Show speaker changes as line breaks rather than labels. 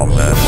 Oh Man.